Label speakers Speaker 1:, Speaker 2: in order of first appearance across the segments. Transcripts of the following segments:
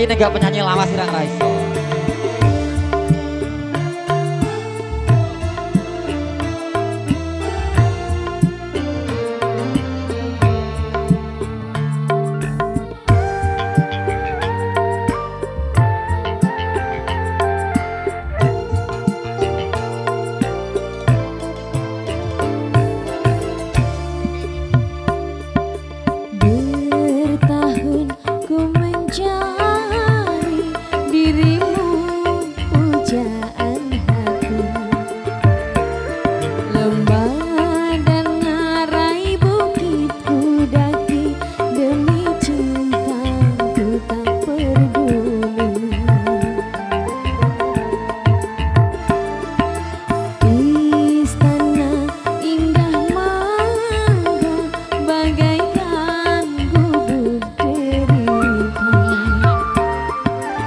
Speaker 1: Ini gak penyanyi lama sih Rang iso.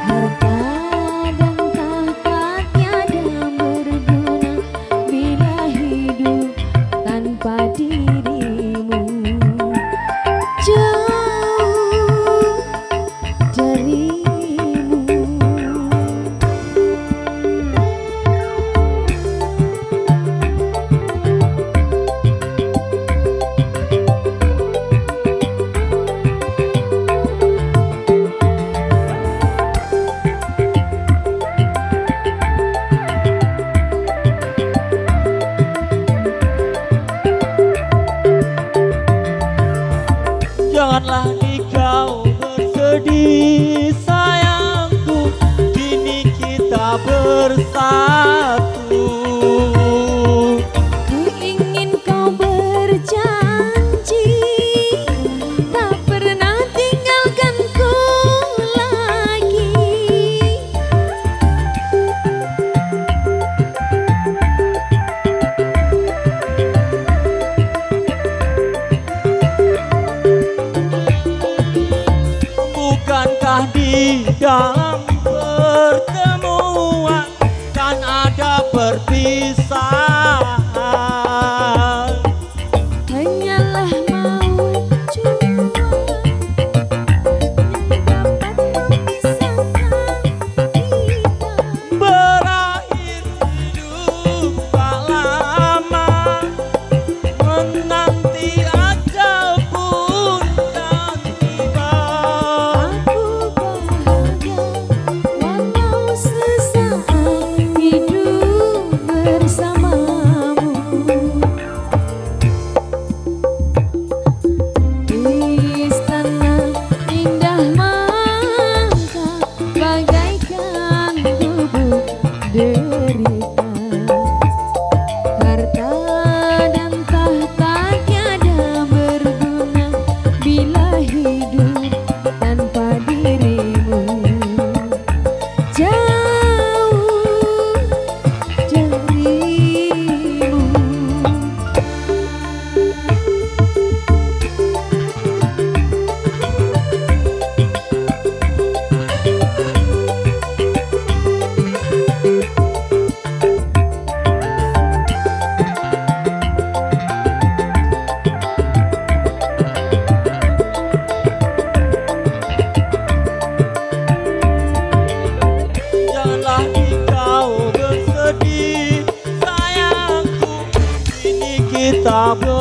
Speaker 1: Thank you. sayangku. Kini kita bersama dalam pertemuan. Dan ada perpisahan.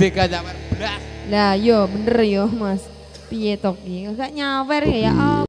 Speaker 2: Gak nyawer blas.
Speaker 1: Lah yo bener yo Mas. Piye tok iki? Gak nyawer ya ya